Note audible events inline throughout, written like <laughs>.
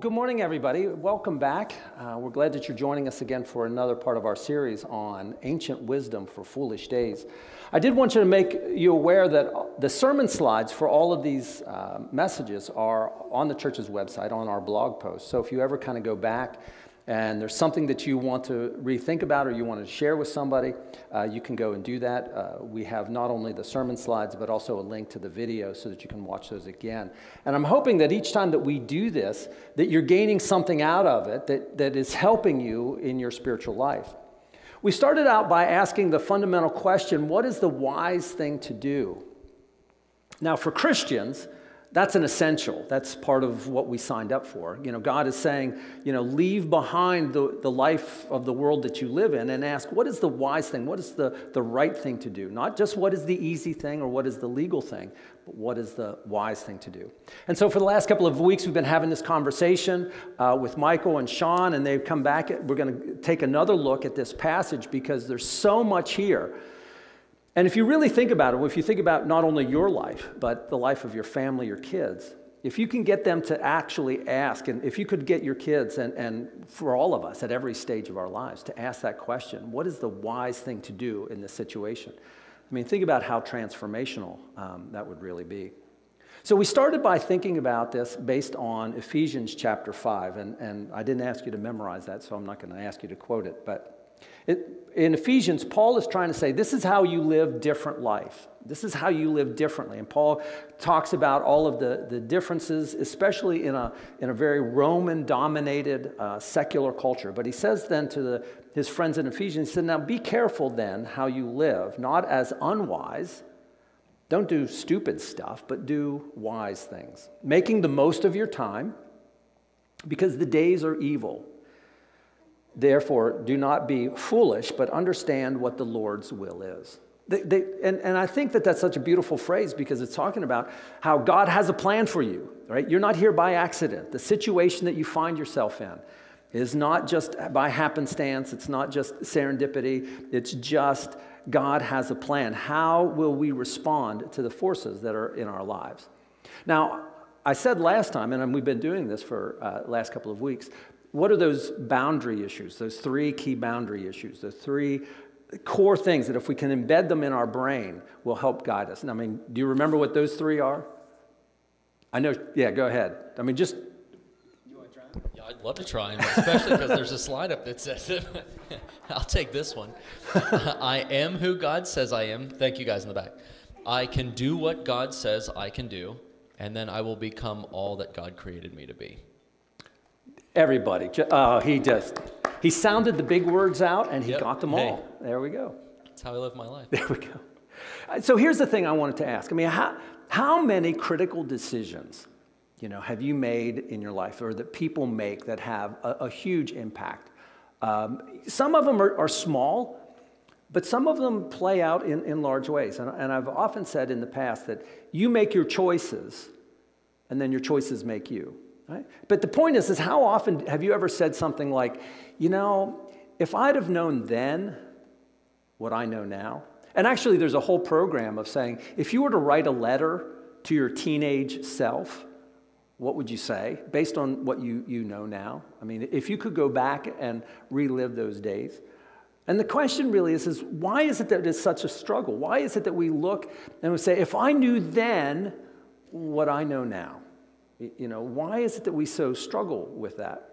good morning, everybody. Welcome back. Uh, we're glad that you're joining us again for another part of our series on ancient wisdom for foolish days. I did want you to make you aware that the sermon slides for all of these uh, messages are on the church's website, on our blog post. So if you ever kind of go back and there's something that you want to rethink about or you want to share with somebody, uh, you can go and do that. Uh, we have not only the sermon slides, but also a link to the video so that you can watch those again. And I'm hoping that each time that we do this, that you're gaining something out of it that, that is helping you in your spiritual life. We started out by asking the fundamental question what is the wise thing to do? Now, for Christians, that's an essential. That's part of what we signed up for. You know, God is saying, you know, leave behind the, the life of the world that you live in and ask, what is the wise thing? What is the, the right thing to do? Not just what is the easy thing or what is the legal thing, but what is the wise thing to do? And so for the last couple of weeks, we've been having this conversation uh, with Michael and Sean, and they've come back. We're going to take another look at this passage because there's so much here and if you really think about it, if you think about not only your life, but the life of your family, your kids, if you can get them to actually ask, and if you could get your kids, and, and for all of us at every stage of our lives, to ask that question what is the wise thing to do in this situation? I mean, think about how transformational um, that would really be. So, we started by thinking about this based on Ephesians chapter 5, and, and I didn't ask you to memorize that, so I'm not going to ask you to quote it, but it, in Ephesians, Paul is trying to say this is how you live different life. This is how you live differently. And Paul talks about all of the, the differences, especially in a, in a very Roman dominated uh, secular culture. But he says then to the, his friends in Ephesians, he said, Now be careful then how you live, not as unwise. Don't do stupid stuff, but do wise things, making the most of your time because the days are evil. Therefore, do not be foolish, but understand what the Lord's will is. They, they, and, and I think that that's such a beautiful phrase because it's talking about how God has a plan for you, right? You're not here by accident. The situation that you find yourself in is not just by happenstance, it's not just serendipity, it's just God has a plan. How will we respond to the forces that are in our lives? Now, I said last time, and we've been doing this for uh, last couple of weeks, what are those boundary issues, those three key boundary issues, the three core things that if we can embed them in our brain will help guide us? And I mean, do you remember what those three are? I know, yeah, go ahead. I mean, just. Yeah, I'd love to try, especially because there's a slide up that says it. <laughs> I'll take this one. <laughs> I am who God says I am. Thank you guys in the back. I can do what God says I can do, and then I will become all that God created me to be. Everybody. Oh, he just, he sounded the big words out and he Yep. got them Hey. all. There we go. That's how I live my life. There we go. Uh, So here's the thing I wanted to ask. I mean, how, how many critical decisions, you know, have you made in your life or that people make that have a, a huge impact? Um, some of them are, are small, but some of them play out in, in large ways. And, and I've often said in the past that you make your choices, and then your choices make you. Right? But the point is, is how often have you ever said something like, you know, if I'd have known then what I know now? And actually, there's a whole program of saying, if you were to write a letter to your teenage self, what would you say based on what you, you know now? I mean, if you could go back and relive those days. And the question really is, is why is it that it's such a struggle? Why is it that we look and we say, if I knew then what I know now? You know, why is it that we so struggle with that?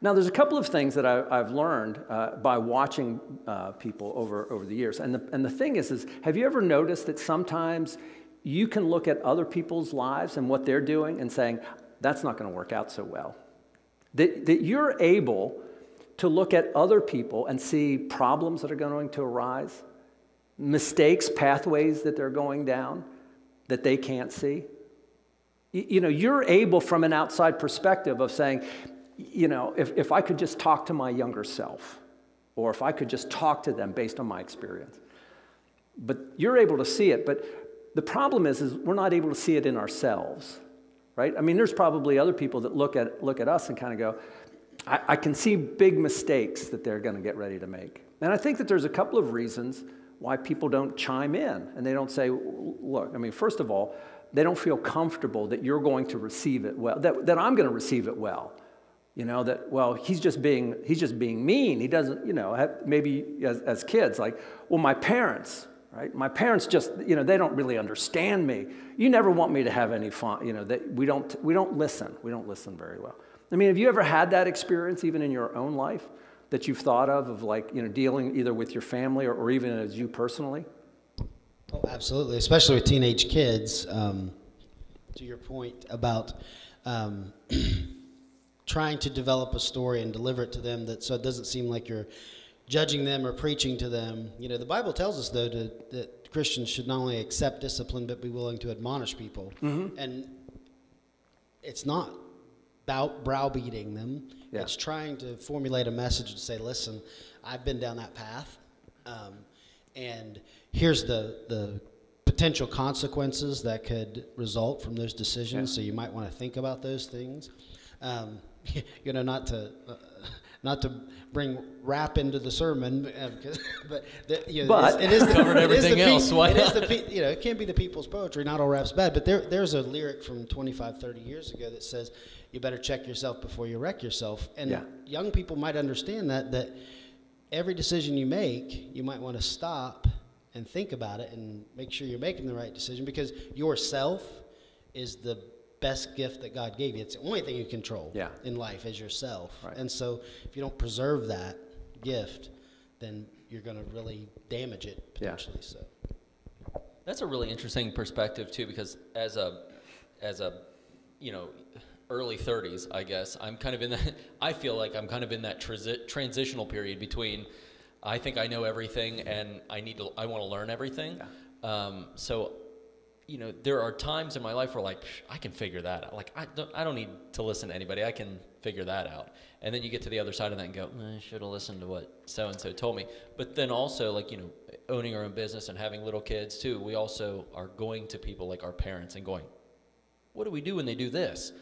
Now, there's a couple of things that I, have learned uh, by watching uh, people over, over the years. And the, and the thing is, is, have you ever noticed that sometimes you can look at other people's lives and what they're doing and saying, that's not going to work out so well? That, that you're able to look at other people and see problems that are going to arise, mistakes, pathways that they're going down that they can't see. You know, you're able from an outside perspective of saying, you know, if, if I could just talk to my younger self, or if I could just talk to them based on my experience. But you're able to see it, but the problem is, is we're not able to see it in ourselves, right? I mean, there's probably other people that look at, look at us and kind of go, I, I can see big mistakes that they're going to get ready to make. And I think that there's a couple of reasons why people don't chime in and they don't say, look, I mean, first of all, they don't feel comfortable that you're going to receive it well, that, that I'm going to receive it well. You know, that, well, he's just being, he's just being mean. He doesn't, you know, maybe as, as kids, like, well, my parents, right? My parents just, you know, they don't really understand me. You never want me to have any fun, you know, that we don't, we don't listen. We don't listen very well. I mean, have you ever had that experience even in your own life that you've thought of, of like, you know, dealing either with your family or, or even as you personally? Oh, absolutely, especially with teenage kids. Um, to your point about um, <clears throat> trying to develop a story and deliver it to them that so it doesn't seem like you're judging them or preaching to them. You know, the Bible tells us though to, that Christians should not only accept discipline but be willing to admonish people, mm-hmm. and it's not about browbeating them. Yeah. It's trying to formulate a message to say, "Listen, I've been down that path, um, and here's the the." potential consequences that could result from those decisions yeah. so you might want to think about those things um, <laughs> you know, not to. Uh, not to bring rap into the sermon, uh, <laughs> but the, you know, but it is, it is <laughs> the, covered everything it else. Why it is the you know it can't be the people's poetry. Not all rap's bad, but there there's a lyric from 25, 30 years ago that says you better check yourself before you wreck yourself. And yeah. young people might understand that that every decision you make, you might want to stop and think about it and make sure you're making the right decision because yourself is the best gift that God gave you. It's the only thing you control yeah. in life is yourself. Right. And so if you don't preserve that gift, then you're going to really damage it potentially. Yeah. So that's a really interesting perspective too, because as a as a you know early 30s, I guess I'm kind of in that. <laughs> I feel like I'm kind of in that transi- transitional period between. I think I know everything, and I need to. I want to learn everything. Yeah. Um, so you know, there are times in my life where like I can figure that out. Like I don't, I don't need to listen to anybody. I can figure that out. And then you get to the other side of that and go, I should have listened to what so and so told me. But then also like you know, owning our own business and having little kids too, we also are going to people like our parents and going, what do we do when they do this?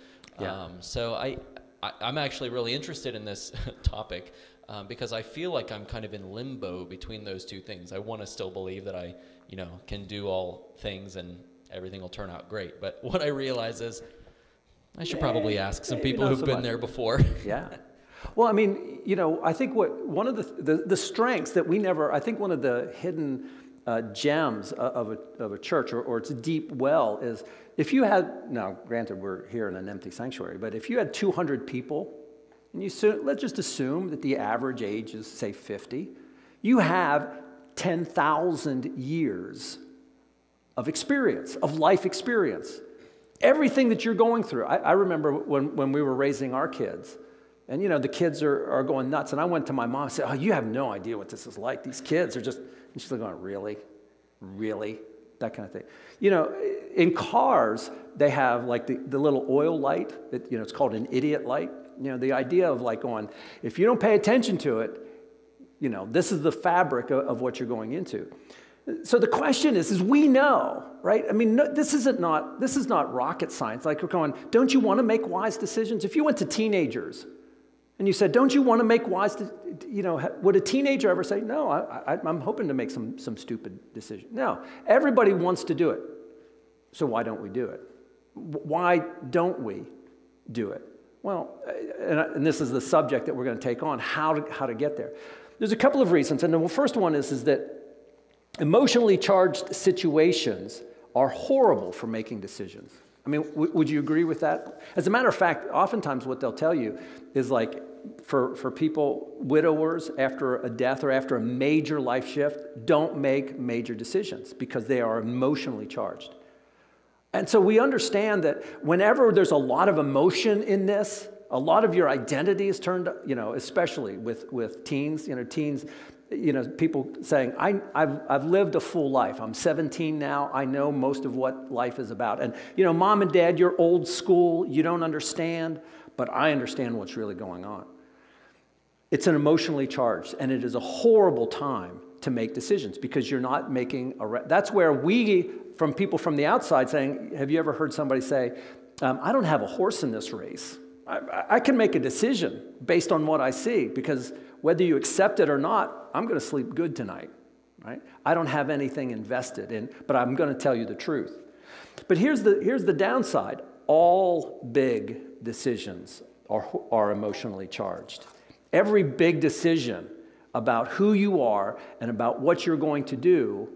Yeah. Um, so I, I am actually really interested in this <laughs> topic um, because I feel like I'm kind of in limbo between those two things. I want to still believe that I you know can do all things and everything will turn out great. But <laughs> what I realize is I should probably ask some people who've so been much. there before. <laughs> yeah. Well, I mean, you know, I think what one of the, the, the strengths that we never, I think one of the hidden uh, gems of a, of a church or, or its deep well is if you had, now granted we're here in an empty sanctuary, but if you had 200 people, and you let's just assume that the average age is say 50, you have 10,000 years of experience, of life experience. Everything that you're going through. I, I, remember when, when we were raising our kids, and you know, the kids are, are going nuts. And I went to my mom and said, Oh, you have no idea what this is like. These kids are just, and she's like, going, Really? Really? That kind of thing. You know, in cars, they have like the, the little oil light, that, you know, it's called an idiot light. You know, the idea of like going, if you don't pay attention to it, you know, this is the fabric of, of what you're going into. So the question is, is we know, right? I mean, no, this isn't not this is not rocket science. Like we're going, don't you want to make wise decisions? If you went to teenagers and you said, don't you want to make wise, you know, would a teenager ever say, no, I, I, I'm hoping to make some, some stupid decision? No, everybody wants to do it. So why don't we do it? Why don't we do it? Well, uh, and, and this is the subject that we're going to take on, how to, how to get there. There's a couple of reasons. And the first one is, is that emotionally charged situations are horrible for making decisions. I mean, w- would you agree with that? As a matter of fact, oftentimes what they'll tell you is like for, for people, widowers, after a death or after a major life shift, don't make major decisions because they are emotionally charged. And so we understand that whenever there's a lot of emotion in this, a lot of your identity is turned, you know, especially with, with teens, you know, teens, you know, people saying, I, have I've lived a full life. I'm 17 now. I know most of what life is about. And, you know, mom and dad, you're old school. You don't understand, but I understand what's really going on. It's an emotionally charged, and it is a horrible time to make decisions because you're not making a. Re- That's where we, from people from the outside, saying, Have you ever heard somebody say, um, I don't have a horse in this race? I, I can make a decision based on what I see because whether you accept it or not, I'm going to sleep good tonight, right? I don't have anything invested in, but I'm going to tell you the truth. But here's the, here's the downside all big decisions are, are emotionally charged. Every big decision about who you are and about what you're going to do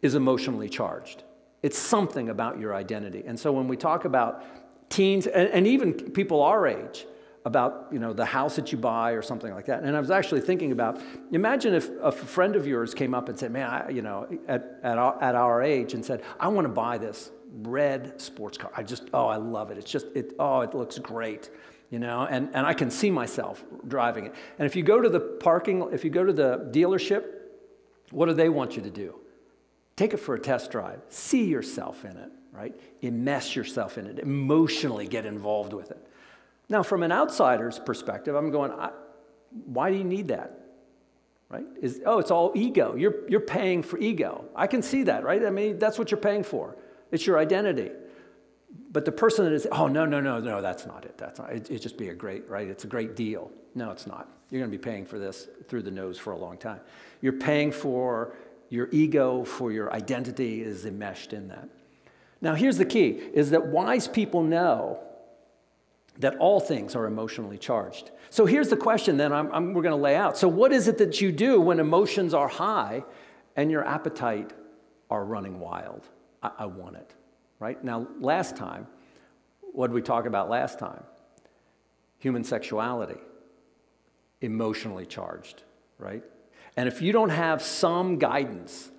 is emotionally charged. It's something about your identity. And so when we talk about teens and, and, even people our age, about you know the house that you buy or something like that. And I was actually thinking about imagine if a friend of yours came up and said, "Man, I, you know, at, at, our, at our age, and said, I want to buy this red sports car. I just, oh, I love it. It's just, it, oh, it looks great." You know, and, and I can see myself driving it. And if you go to the parking, if you go to the dealership, what do they want you to do? Take it for a test drive. See yourself in it, right? Immerse yourself in it. Emotionally get involved with it. Now, from an outsider's perspective, I'm going, why do you need that? Right? Is, oh, it's all ego. You're, you're paying for ego. I can see that, right? I mean, that's what you're paying for. It's your identity. But the person that is, oh, no, no, no, no, that's not it. That's not it. It'd just be a great, right? It's a great deal. No, it's not. You're going to be paying for this through the nose for a long time. You're paying for your ego, for your identity is enmeshed in that. Now, here's the key is that wise people know that all things are emotionally charged. So here's the question then I'm, I'm, we're going to lay out. So, what is it that you do when emotions are high and your appetite are running wild? I, I want it, right? Now, last time, what did we talk about last time? Human sexuality, emotionally charged, right? And if you don't have some guidance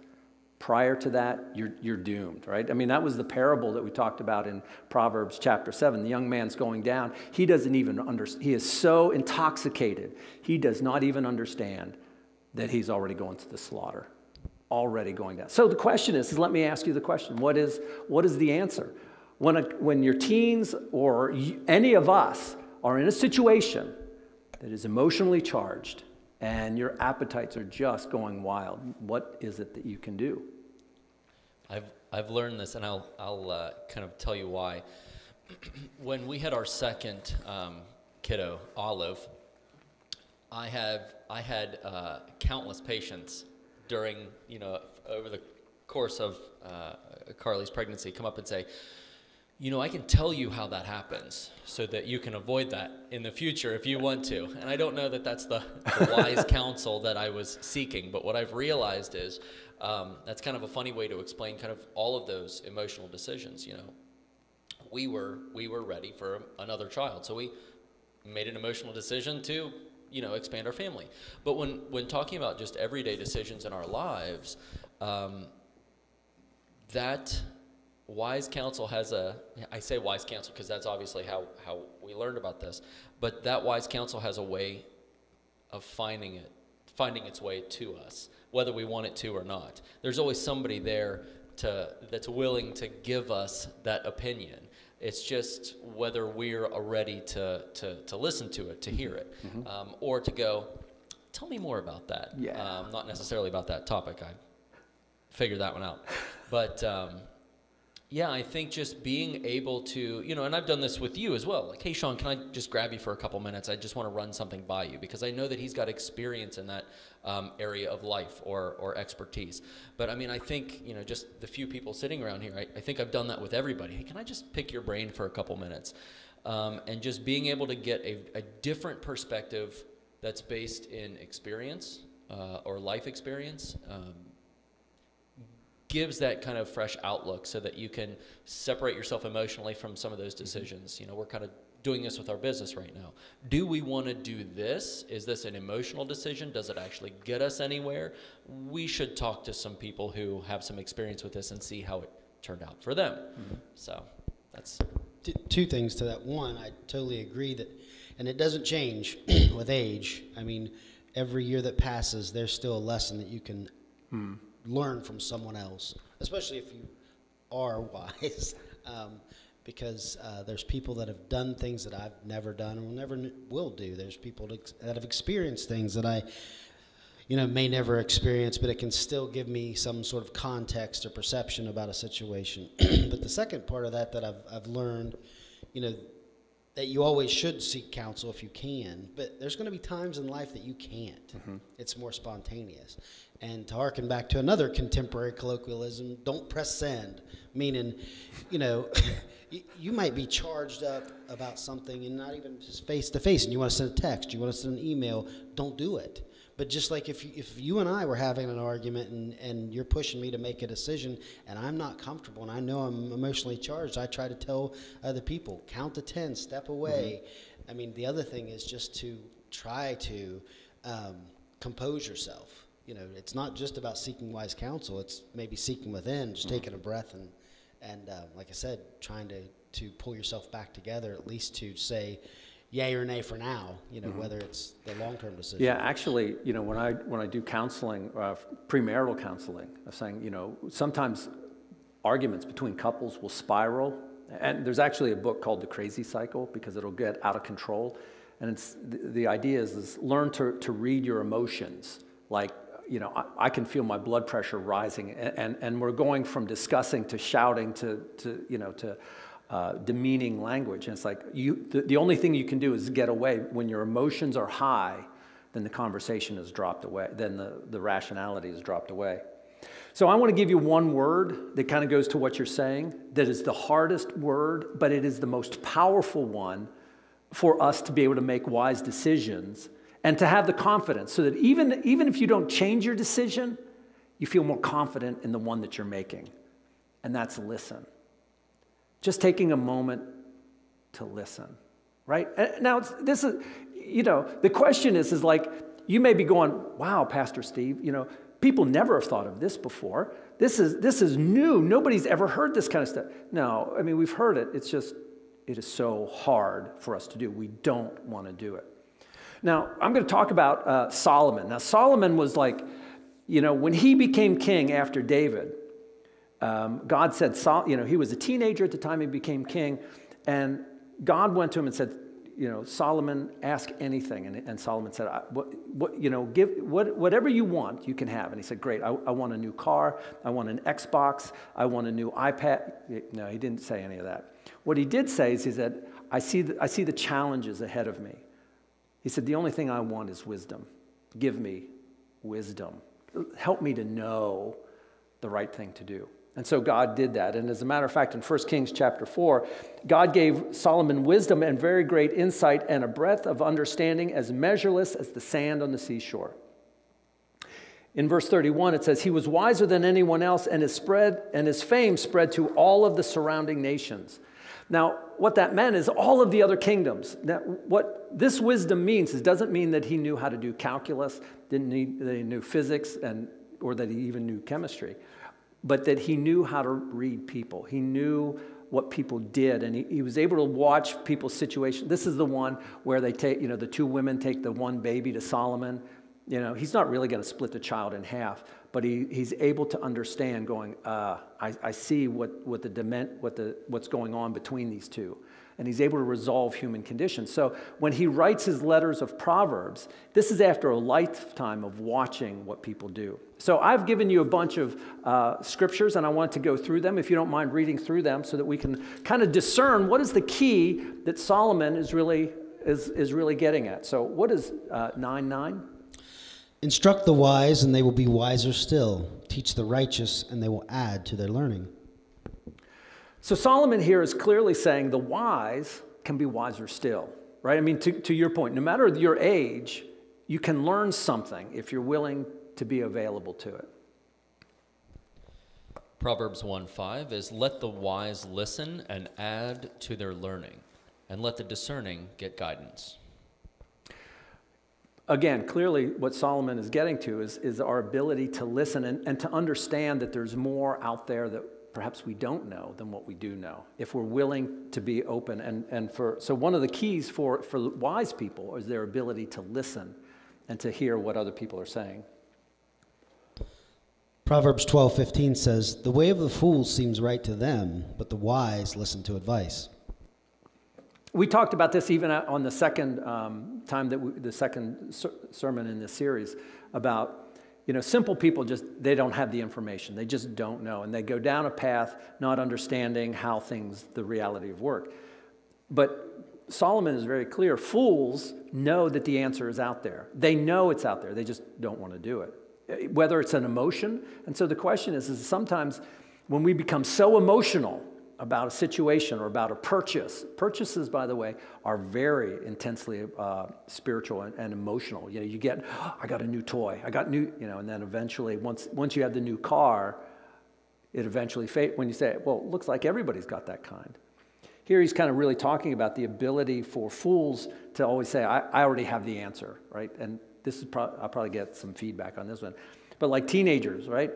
prior to that, you're, you're doomed, right? I mean, that was the parable that we talked about in Proverbs chapter 7. The young man's going down. He doesn't even understand. He is so intoxicated, he does not even understand that he's already going to the slaughter, already going down. So the question is, is let me ask you the question what is, what is the answer? When, a, when your teens or any of us are in a situation that is emotionally charged, and your appetites are just going wild, what is it that you can do? I've, I've learned this, and I'll, I'll uh, kind of tell you why. <clears throat> when we had our second um, kiddo, Olive, I have I had uh, countless patients during you know over the course of uh, Carly's pregnancy come up and say, you know, I can tell you how that happens so that you can avoid that in the future if you want to. And I don't know that that's the, the <laughs> wise counsel that I was seeking, but what I've realized is um, that's kind of a funny way to explain kind of all of those emotional decisions. You know, we were we were ready for another child, so we made an emotional decision to you know expand our family. But when when talking about just everyday decisions in our lives, um, that wise counsel has a i say wise counsel because that's obviously how, how we learned about this but that wise counsel has a way of finding it finding its way to us whether we want it to or not there's always somebody there to that's willing to give us that opinion it's just whether we're ready to, to, to listen to it to hear it mm-hmm. um, or to go tell me more about that yeah. Um, not necessarily about that topic i figured that one out but um, yeah, I think just being able to, you know, and I've done this with you as well. Like, hey, Sean, can I just grab you for a couple minutes? I just want to run something by you because I know that he's got experience in that um, area of life or, or expertise. But I mean, I think, you know, just the few people sitting around here, I, I think I've done that with everybody. Hey, can I just pick your brain for a couple minutes? Um, and just being able to get a, a different perspective that's based in experience uh, or life experience. Um, gives that kind of fresh outlook so that you can separate yourself emotionally from some of those mm-hmm. decisions. You know, we're kind of doing this with our business right now. Do we want to do this? Is this an emotional decision? Does it actually get us anywhere? We should talk to some people who have some experience with this and see how it turned out for them. Mm-hmm. So that's two things to that. One, I totally agree that, and it doesn't change <clears throat> with age. I mean, every year that passes, there's still a lesson that you can. Hmm learn from someone else, especially if you are <laughs> wise, um, because uh, there's people that have done things that I've never done and will never will do. There's people that have experienced things that I, you know, may never experience, but it can still give me some sort of context or perception about a situation. <clears throat> but the second part of that that I've, I've learned, you know, that you always should seek counsel if you can, but there's going to be times in life that you can't. Mm-hmm. It's more spontaneous. And to harken back to another contemporary colloquialism, don't press send, meaning, you know, <laughs> you, you might be charged up about something and not even just face to face, and you want to send a text, you want to send an email, don't do it. But just like if you, if you and I were having an argument and, and you're pushing me to make a decision and I'm not comfortable and I know I'm emotionally charged, I try to tell other people, count to 10, step away. I mean, the other thing is just to try to um, compose yourself. You know, it's not just about seeking wise counsel, it's maybe seeking within, just taking a breath and, and uh, like I said, trying to, to pull yourself back together, at least to say, yay or nay for now, you know, whether it's the long term decision. Yeah, actually, you know, when I when I do counseling, uh, premarital counseling, I'm saying, you know, sometimes arguments between couples will spiral, and there's actually a book called The Crazy Cycle because it'll get out of control, and it's the, the idea is, is learn to to read your emotions, like. You know, I, I can feel my blood pressure rising, and, and, and we're going from discussing to shouting to, to you know, to uh, demeaning language. And it's like you, the, the only thing you can do is get away. When your emotions are high, then the conversation is dropped away, then the, the rationality is dropped away. So I want to give you one word that kind of goes to what you're saying, that is the hardest word, but it is the most powerful one for us to be able to make wise decisions and to have the confidence so that even, even if you don't change your decision, you feel more confident in the one that you're making. And that's listen just taking a moment to listen right? Now this is you know the question is is like you may be going wow pastor steve you know people never have thought of this before. This is this is new. Nobody's ever heard this kind of stuff. No i mean we've heard it. It's just it is so hard for us to do. We don't want to do it. Now i'm going to talk about uh, solomon. Now solomon was like you know when he became king after david um, God said, you know, he was a teenager at the time he became king, and God went to him and said, you know, Solomon, ask anything. And, and Solomon said, what, what, you know, give, what, whatever you want, you can have. And he said, great, I, I want a new car. I want an Xbox. I want a new iPad. No, he didn't say any of that. What he did say is he said, I see the, I see the challenges ahead of me. He said, the only thing I want is wisdom. Give me wisdom. Help me to know the right thing to do. And so God did that. And as a matter of fact, in 1 Kings chapter 4, God gave Solomon wisdom and very great insight and a breadth of understanding as measureless as the sand on the seashore. In verse 31, it says, He was wiser than anyone else, and his, spread, and his fame spread to all of the surrounding nations. Now, what that meant is all of the other kingdoms. What this wisdom means is doesn't mean that he knew how to do calculus, didn't need that he knew physics, and, or that he even knew chemistry but that he knew how to read people. He knew what people did, and he, he was able to watch people's situation. This is the one where they take, you know, the two women take the one baby to Solomon. You know, he's not really going to split the child in half, but he, he's able to understand going, uh, I, I see what, what, the dement, what the, what's going on between these two and he's able to resolve human conditions. So when he writes his letters of Proverbs, this is after a lifetime of watching what people do. So I've given you a bunch of uh, scriptures, and I want to go through them, if you don't mind reading through them, so that we can kind of discern what is the key that Solomon is really, is, is really getting at. So what is uh, 9 9? Instruct the wise, and they will be wiser still. Teach the righteous, and they will add to their learning. So Solomon here is clearly saying the wise can be wiser still, right? I mean, to, to your point, no matter your age, you can learn something if you're willing to be available to it. Proverbs 1 5 is let the wise listen and add to their learning, and let the discerning get guidance. Again, clearly, what Solomon is getting to is, is our ability to listen and, and to understand that there's more out there that perhaps we don't know than what we do know if we're willing to be open and, and for so one of the keys for, for wise people is their ability to listen and to hear what other people are saying. Proverbs 12:15 says the way of the fool seems right to them but the wise listen to advice. We talked about this even on the second um, time that we, the second ser- sermon in this series about you know, simple people just, they don't have the information. They just don't know. And they go down a path not understanding how things, the reality of work. But Solomon is very clear. Fools know that the answer is out there. They know it's out there. They just don't want to do it. Whether it's an emotion. And so the question is, is sometimes when we become so emotional about a situation or about a purchase, purchases, by the way, are very intensely uh, spiritual and, and, emotional. You know, you get, oh, I got a new toy, I got new, you know, and then eventually, once, once you have the new car, it eventually fades. When you say, well, it looks like everybody's got that kind. Here he's kind of really talking about the ability for fools to always say, I, I already have the answer, right? And this is pro- I'll probably get some feedback on this one. But like teenagers, right?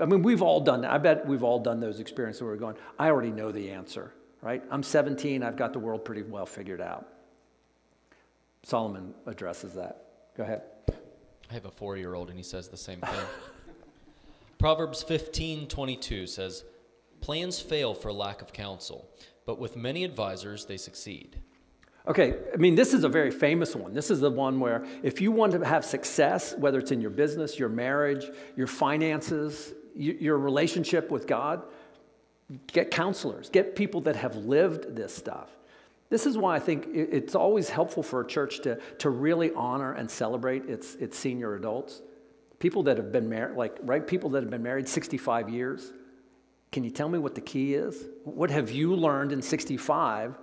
I mean, we've all done that. I bet we've all done those experiences where we're going, I already know the answer, right? I'm 17, I've got the world pretty well figured out. Solomon addresses that. Go ahead. I have a four year old and he says the same thing. <laughs> Proverbs 15 22 says, Plans fail for lack of counsel, but with many advisors they succeed. Okay, I mean, this is a very famous one. This is the one where if you want to have success, whether it's in your business, your marriage, your finances, your relationship with God, get counselors, get people that have lived this stuff. This is why I think it's always helpful for a church to, to really honor and celebrate its, its senior adults. People that have been married, like, right? People that have been married 65 years. Can you tell me what the key is? What have you learned in 65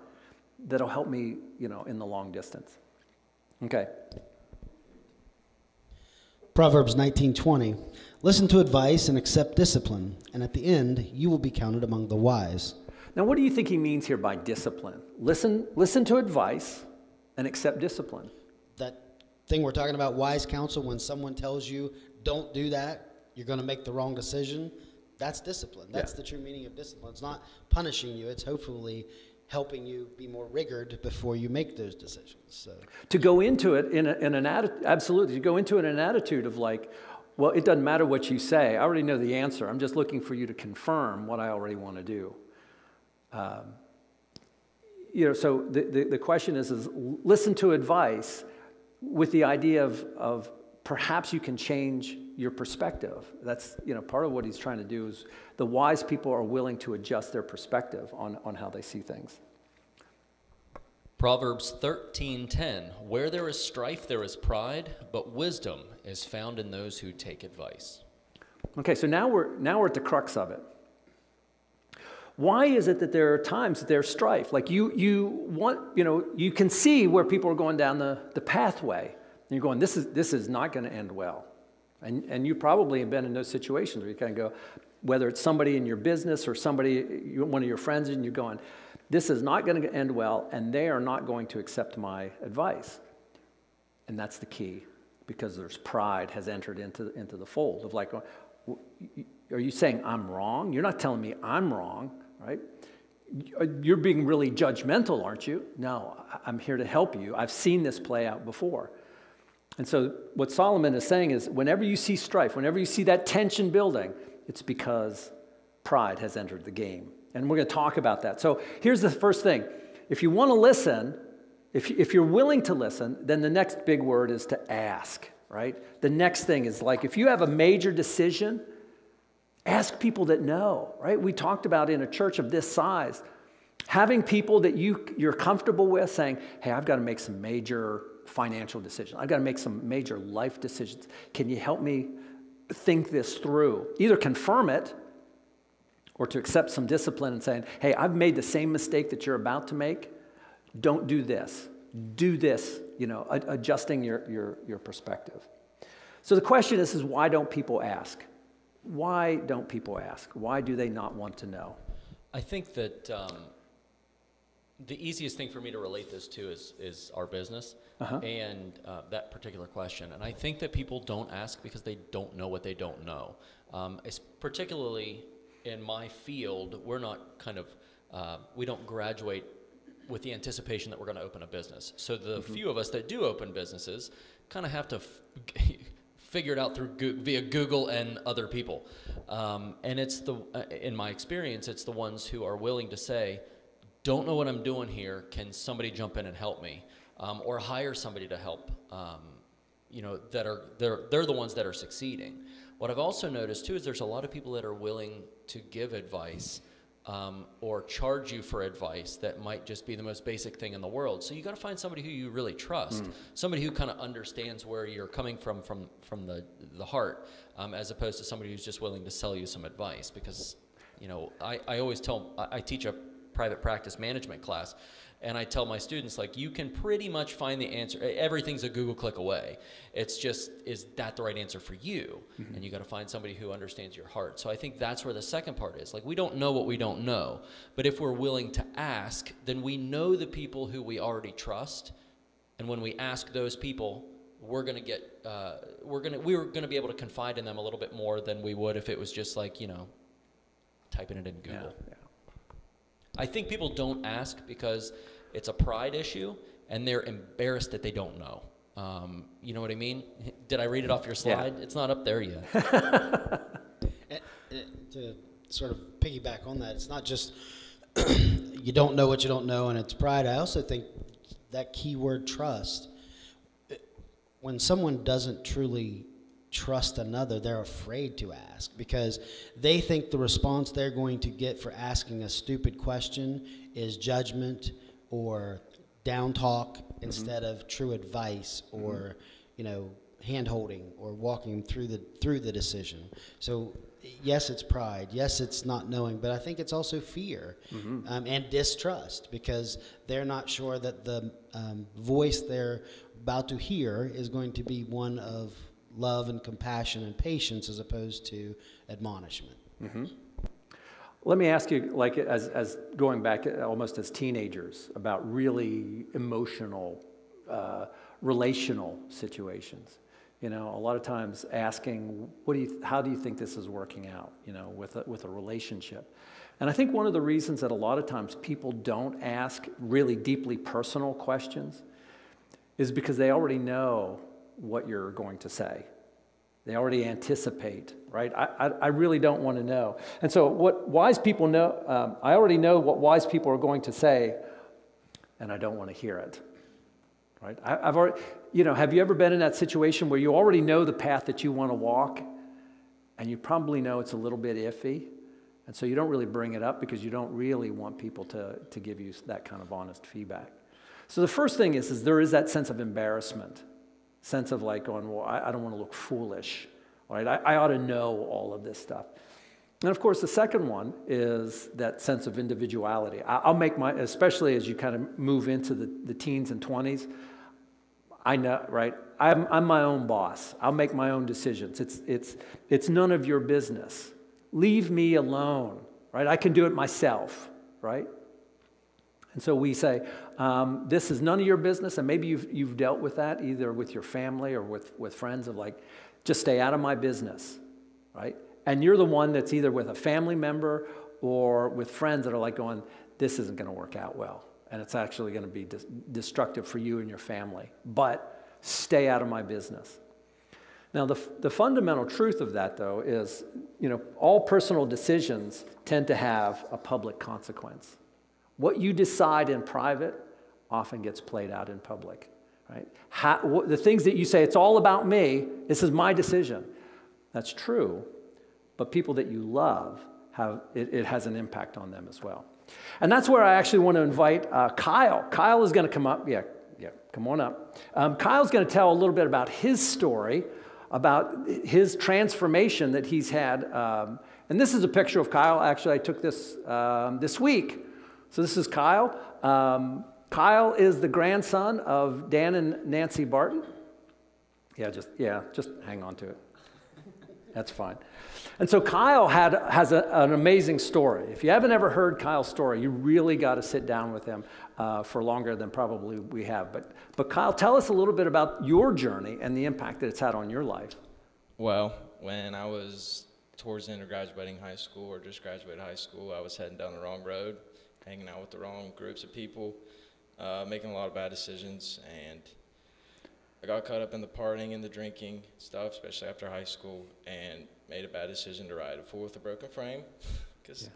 that'll help me, you know, in the long distance? Okay. Proverbs 19:20 Listen to advice and accept discipline, and at the end you will be counted among the wise. Now what do you think he means here by discipline? Listen listen to advice and accept discipline. That thing we're talking about wise counsel when someone tells you don't do that, you're going to make the wrong decision. That's discipline. That's yeah. the true meaning of discipline. It's not punishing you, it's hopefully helping you be more rigored before you make those decisions. So. To go into it in, a, in an attitude, absolutely, to go into it in an attitude of like, well, it doesn't matter what you say. I already know the answer. I'm just looking for you to confirm what I already want to do. Um, you know, so the, the, the, question is, is listen to advice with the idea of, of perhaps you can change your perspective. That's, you know, part of what he's trying to do is the wise people are willing to adjust their perspective on, on how they see things. Proverbs 13:10 Where there is strife there is pride, but wisdom is found in those who take advice. Okay, so now we're now we're at the crux of it. Why is it that there are times that there's strife? Like you you want, you know, you can see where people are going down the, the pathway. And you're going, this is this is not going to end well. And, and you probably have been in those situations where you kind of go, whether it's somebody in your business or somebody, one of your friends, and you're going, this is not going to end well, and they are not going to accept my advice. And that's the key, because there's pride has entered into, into the fold of like, are you saying I'm wrong? You're not telling me I'm wrong, right? You're being really judgmental, aren't you? No, I'm here to help you. I've seen this play out before. And so, what Solomon is saying is whenever you see strife, whenever you see that tension building, it's because pride has entered the game. And we're going to talk about that. So, here's the first thing if you want to listen, if, if you're willing to listen, then the next big word is to ask, right? The next thing is like if you have a major decision, ask people that know, right? We talked about in a church of this size, having people that you, you're comfortable with saying, hey, I've got to make some major financial decisions. I've got to make some major life decisions. Can you help me think this through? Either confirm it or to accept some discipline and saying, hey, I've made the same mistake that you're about to make. Don't do this. Do this, you know, adjusting your, your, your perspective. So the question is, is why don't people ask? Why don't people ask? Why do they not want to know? I think that um, the easiest thing for me to relate this to is, is our business uh-huh. and uh, that particular question. And I think that people don't ask because they don't know what they don't know. Um, it's particularly in my field, we're not kind of, uh, we don't graduate with the anticipation that we're going to open a business. So the mm-hmm. few of us that do open businesses kind of have to f- <laughs> figure it out through go- via Google and other people. Um, and it's the, uh, in my experience, it's the ones who are willing to say, don't know what I'm doing here. Can somebody jump in and help me? Um, or hire somebody to help. Um, you know, that are they're they're the ones that are succeeding. What I've also noticed too is there's a lot of people that are willing to give advice um, or charge you for advice that might just be the most basic thing in the world. So you got to find somebody who you really trust, somebody who kind of understands where you're coming from from from the the heart, um, as opposed to somebody who's just willing to sell you some advice. Because you know, I, I always tell I, I teach a private practice management class, and I tell my students like you can pretty much find the answer. Everything's a Google click away. It's just is that the right answer for you? And you got to find somebody who understands your heart. So I think that's where the second part is. Like we don't know what we don't know, but if we're willing to ask, then we know the people who we already trust, and when we ask those people. We're gonna get. Uh, we're gonna. We were gonna be able to confide in them a little bit more than we would if it was just like you know, typing it in Yeah, Google. yeah. I think people don't ask because it's a pride issue and they're embarrassed that they don't know. Um, you know what I mean? Did I read it off your Yeah. slide? It's not up there yet. <laughs> To sort of piggyback on that, it's not just <clears throat> you don't know what you don't know, and it's pride. I also think that key word trust. When someone doesn't truly trust another, they're afraid to ask because they think the response they're going to get for asking a stupid question is judgment or down talk instead of true advice or you know hand holding or walking through the through the decision. So yes it's pride. Yes it's not knowing but i think it's also fear um, and distrust because they're not sure that the um, voice they're about to hear is going to be one of love and compassion and patience as opposed to admonishment Let me ask you, like, as, as going back almost as teenagers, about really emotional, uh, relational situations. You know, a lot of times asking, what do you, how do you think this is working out, you know, with a, with a relationship? And I think one of the reasons that a lot of times people don't ask really deeply personal questions is because they already know what you're going to say. They already anticipate, right? I, I, I really don't want to know. And so, what wise people know, um, I already know what wise people are going to say, and I don't want to hear it, right? I, I've already, you know, have you ever been in that situation where you already know the path that you want to walk, and you probably know it's a little bit iffy, and so you don't really bring it up because you don't really want people to, to give you that kind of honest feedback. So the first thing is, is there is that sense of embarrassment sense of like going, well, I, I don't want to look foolish, right? I, I ought to know all of this stuff. And of course, the second one is that sense of individuality. I, I'll make my, especially as you kind of move into the, the teens and 20s, I know, right? I'm, I'm my own boss. I'll make my own decisions. It's, it's, it's none of your business. Leave me alone, right? I can do it myself, right? And so we say, um, this is none of your business. And maybe you've, you've dealt with that either with your family or with, with friends of like, just stay out of my business, right? And you're the one that's either with a family member or with friends that are like going, this isn't going to work out well. And it's actually going to be destructive for you and your family. But stay out of my business. Now, the, the fundamental truth of that, though, is you know, all personal decisions tend to have a public consequence. What you decide in private often gets played out in public, right? How, wh- the things that you say, it's all about me, this is my decision. That's true, but people that you love, have, it, it has an impact on them as well. And that's where I actually want to invite uh, Kyle. Kyle is going to come up. Yeah, yeah, come on up. Um, Kyle's going to tell a little bit about his story, about his transformation that he's had. Um, and this is a picture of Kyle. Actually, I took this um, this week. So this is Kyle. Um, Kyle is the grandson of Dan and Nancy Barton. Yeah, just yeah, just hang on to it. That's fine. And so Kyle had, has a, an amazing story. If you haven't ever heard Kyle's story, you really got to sit down with him uh, for longer than probably we have. But, but Kyle, tell us a little bit about your journey and the impact that it's had on your life. Well, when I was towards the end of graduating high school or just graduated high school, I was heading down the wrong road, hanging out with the wrong groups of people, uh, making a lot of bad decisions, and I got caught up in the partying and the drinking stuff, especially after high school, and made a bad decision to ride a fool with a broken frame <laughs> because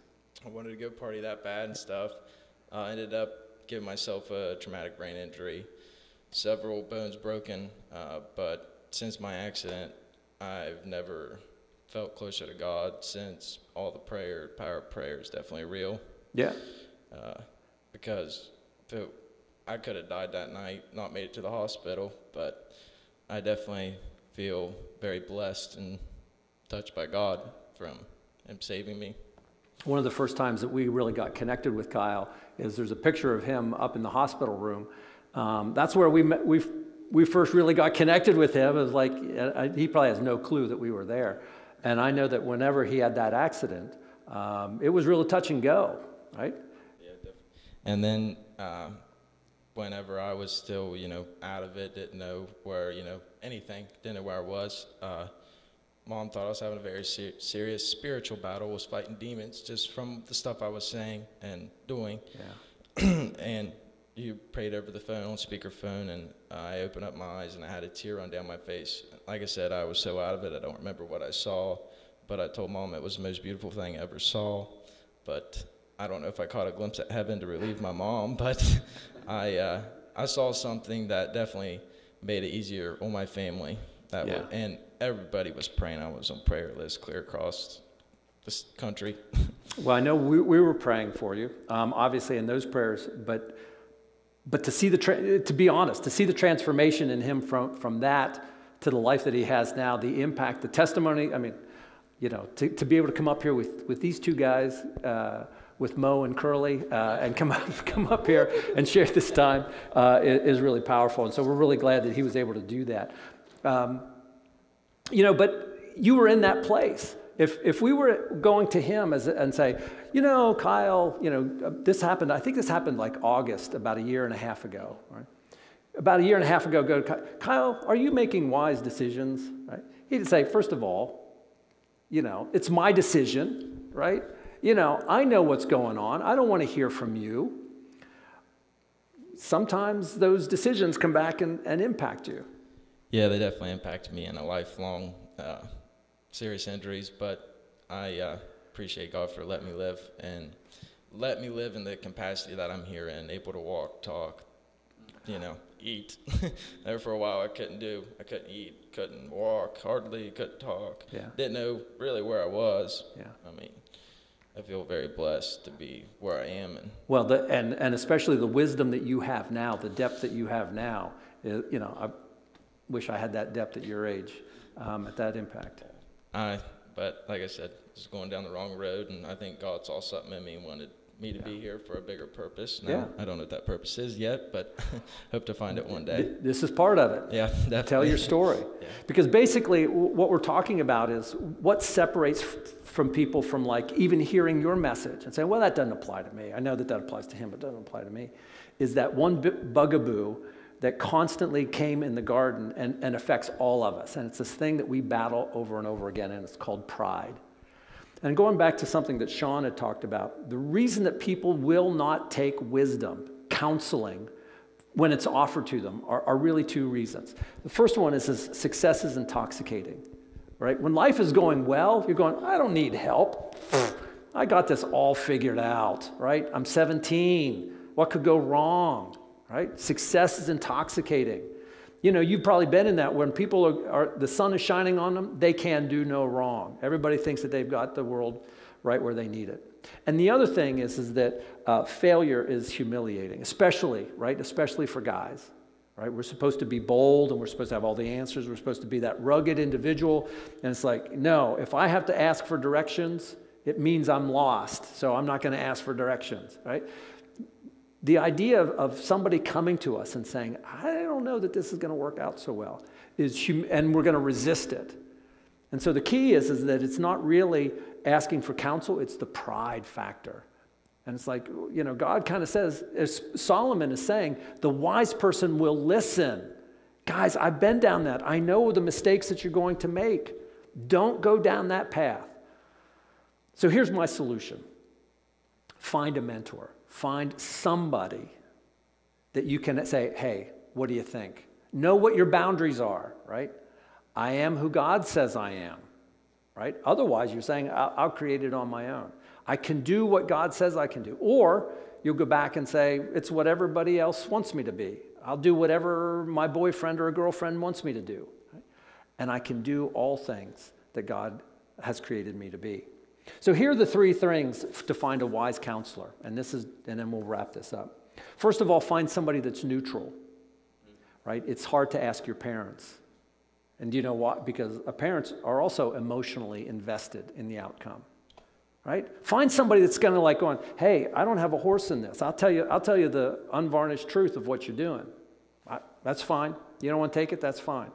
I wanted to go party that bad and stuff. Uh, ended up giving myself a traumatic brain injury, several bones broken, uh, but since my accident, I've never felt closer to God since all the prayer, power of prayer is definitely real. Yeah. Uh, because it, I could have died that night, not made it to the hospital, but I definitely feel very blessed and touched by God from Him saving me. One of the first times that we really got connected with Kyle is there's a picture of him up in the hospital room. Um, that's where we met, we we first really got connected with him. It was like uh, he probably has no clue that we were there, and I know that whenever he had that accident, um, it was really touch and go, right? And then uh, whenever I was still, you know, out of it, didn't know where, you know, anything, didn't know where I was. Uh, mom thought I was having a very ser- serious spiritual battle, was fighting demons just from the stuff I was saying and doing. Yeah. <clears throat> and you prayed over the phone on speakerphone, and I opened up my eyes and I had a tear run down my face. Like I said, I was so out of it, I don't remember what I saw, but I told mom it was the most beautiful thing I ever saw. But I don't know if I caught a glimpse at heaven to relieve my mom, <laughs> but I uh, I saw something that definitely made it easier on my family. That Yeah. and everybody was praying. I was on prayer list clear across this country. <laughs> Well, I know we, we were praying for you, um, obviously in those prayers, but but to see the tra- to be honest, to see the transformation in him from from that to the life that he has now, the impact, the testimony. I mean, you know, to, to be able to come up here with with these two guys. Uh, with Moe and Curly, uh, and come up, <laughs> come up here and share this time uh, is, really powerful. And so we're really glad that he was able to do that. Um, you know, but you were in that place. If, if we were going to him as, and say, you know, Kyle, you know, uh, this happened, I think this happened like August, about a year and a half ago, right? About a year and a half ago, go to Kyle, are you making wise decisions? Right? He'd say, first of all, you know, it's my decision, right? You know, I know what's going on. I don't want to hear from you. Sometimes those decisions come back and, and impact you. Yeah, they definitely impacted me in a lifelong uh, serious injuries, but I uh, appreciate God for letting me live and let me live in the capacity that I'm here in, able to walk, talk, you know, eat. <laughs> there for a while I couldn't do. I couldn't eat, couldn't walk, hardly couldn't talk. Yeah. Didn't know really where I was. Yeah. I mean, I feel very blessed to be where I am and Well, the, and, and especially the wisdom that you have now, the depth that you have now, is, you know, I wish I had that depth at your age um, at that impact. I, but like I said, just going down the wrong road, and I think God saw something in me and wanted me to be here for a bigger purpose. Now, Yeah. I don't know what that purpose is yet, but <laughs> hope to find it one day. This is part of it. Yeah, definitely. Tell your story. <laughs> Yeah. Because basically, what we're talking about is what separates from people from like even hearing your message and saying, well, that doesn't apply to me. I know that that applies to him, but it doesn't apply to me. Is that one bugaboo that constantly came in the garden and, and affects all of us. And it's this thing that we battle over and over again, and it's called pride. And going back to something that Sean had talked about, the reason that people will not take wisdom, counseling, when it's offered to them are, are really two reasons. The first one is, is success is intoxicating, right? When life is going well, you're going, I don't need help. I got this all figured out, right? I'm 17. What could go wrong, right? Success is intoxicating. You know, you've probably been in that when people are, are, the sun is shining on them, they can do no wrong. Everybody thinks that they've got the world right where they need it. And the other thing is, is that uh, failure is humiliating, especially, right? Especially for guys, right? We're supposed to be bold and we're supposed to have all the answers. We're supposed to be that rugged individual. And it's like, no, if I have to ask for directions, it means I'm lost. So I'm not going to ask for directions, right? The idea of, of somebody coming to us and saying, I don't know that this is going to work out so well, is hum- and we're going to resist it. And so the key is, is that it's not really asking for counsel, it's the pride factor. And it's like, you know, God kind of says, as Solomon is saying, the wise person will listen. Guys, I've been down that. I know the mistakes that you're going to make. Don't go down that path. So here's my solution find a mentor find somebody that you can say, hey, what do you think? Know what your boundaries are, right? I am who God says I am, right? Otherwise, you're saying, I'll, I'll create it on my own. I can do what God says I can do. Or you'll go back and say, it's what everybody else wants me to be. I'll do whatever my boyfriend or a girlfriend wants me to do. right? And I can do all things that God has created me to be. So here are the three things to find a wise counselor. And this is and then we'll wrap this up. First of all, find somebody that's neutral. Right? It's hard to ask your parents. And you know why? Because parents are also emotionally invested in the outcome. Right? Find somebody that's going to like going, "Hey, I don't have a horse in this. I'll tell you I'll tell you the unvarnished truth of what you're doing." I, that's fine. You don't want to take it? That's fine.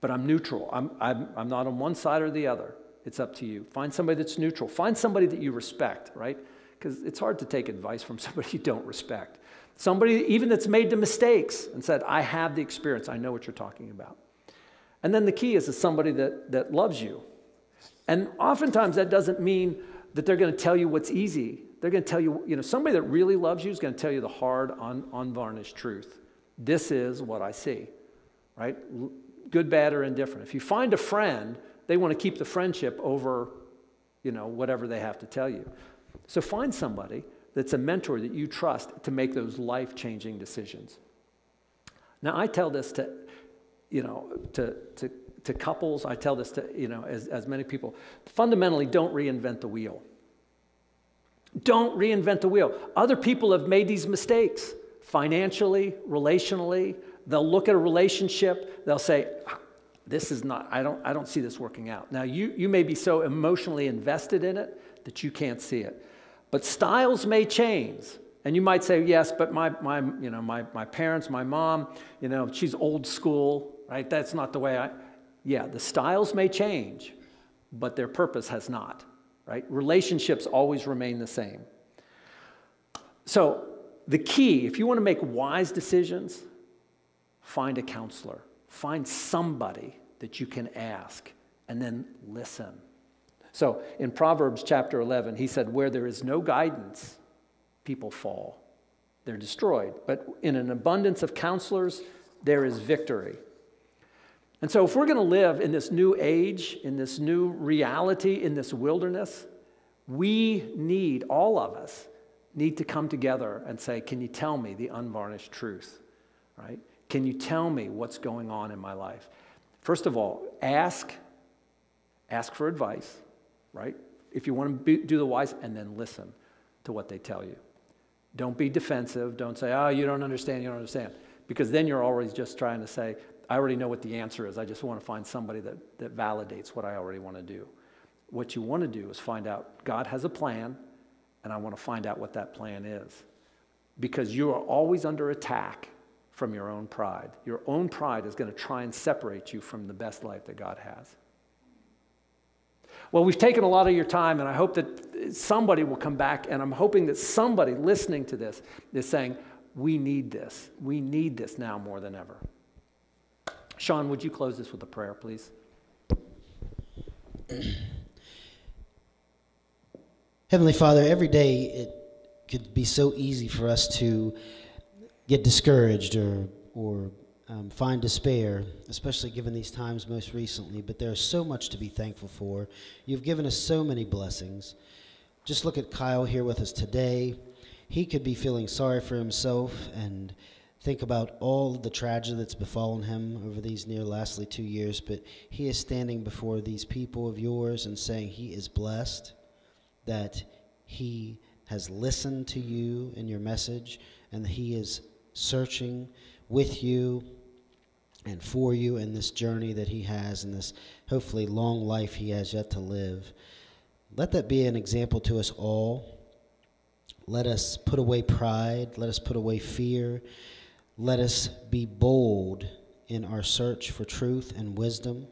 But I'm neutral. I'm, I'm, I'm not on one side or the other. It's up to you. Find somebody that's neutral. Find somebody that you respect, right? Because it's hard to take advice from <laughs> somebody you don't respect. Somebody even that's made the mistakes and said, I have the experience. I know what you're talking about. And then the key is, is somebody that, that loves you. And oftentimes that doesn't mean that they're going to tell you what's easy. They're going to tell you, you know, somebody that really loves you is going to tell you the hard, un, unvarnished truth. This is what I see, right? Good, bad, or indifferent. If you find a friend they want to keep the friendship over, you know, whatever they have to tell you. So find somebody that's a mentor that you trust to make those life-changing decisions. Now I tell this to, you know, to, to, to couples, I tell this to, you know, as, as many people, fundamentally don't reinvent the wheel. Don't reinvent the wheel. Other people have made these mistakes financially, relationally. They'll look at a relationship, they'll say, ah, this is not, I don't, I don't see this working out. Now, you, you may be so emotionally invested in it that you can't see it. But styles may change. And you might say, yes, but my, my, you know, my, my parents, my mom, you know, she's old school, right? That's not the way I, yeah, the styles may change, but their purpose has not, right? Relationships always remain the same. So the key, if you want to make wise decisions, find a counselor. Find somebody that you can ask and then listen. So in Proverbs chapter 11, he said, Where there is no guidance, people fall. They're destroyed. But in an abundance of counselors, there is victory. And so, if we're going to live in this new age, in this new reality, in this wilderness, we need, all of us, need to come together and say, Can you tell me the unvarnished truth? Right? Can you tell me what's going on in my life? First of all, ask. Ask for advice, right? If you want to do the wise, and then listen to what they tell you. Don't be defensive. Don't say, oh, you don't understand, you don't understand. Because then you're always just trying to say, I already know what the answer is. I just want to find somebody that, that validates what I already want to do. What you want to do is find out God has a plan, and I want to find out what that plan is. Because you are always under attack from your own pride. Your own pride is going to try and separate you from the best life that God has. Well, we've taken a lot of your time, and I hope that somebody will come back, and I'm hoping that somebody listening to this is saying, We need this. We need this now more than ever. Sean, would you close this with a prayer, please? Heavenly Father, every day it could be so easy for us to get discouraged or, or um, find despair, especially given these times most recently. But there's so much to be thankful for. You've given us so many blessings. Just look at Kyle here with us today. He could be feeling sorry for himself and think about all the tragedy that's befallen him over these near lastly two years, but he is standing before these people of yours and saying he is blessed, that he has listened to you and your message, and he is searching with you and for you in this journey that he has in this hopefully long life he has yet to live. Let that be an example to us all. Let us put away pride. Let us put away fear. Let us be bold in our search for truth and wisdom.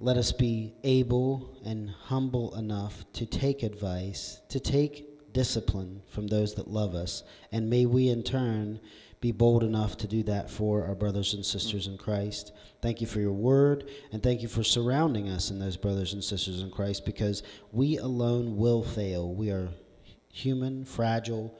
Let us be able and humble enough to take advice, to take discipline from those that love us. And may we in turn be bold enough to do that for our brothers and sisters in Christ. Thank you for your word, and thank you for surrounding us in those brothers and sisters in Christ because we alone will fail. We are human, fragile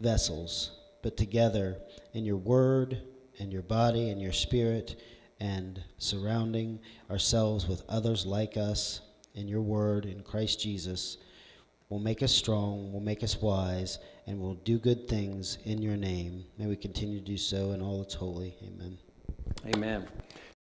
vessels, but together in your word and your body and your spirit and surrounding ourselves with others like us in your word in Christ Jesus will make us strong, will make us wise, and will do good things in your name. May we continue to do so in all that's holy. Amen. Amen.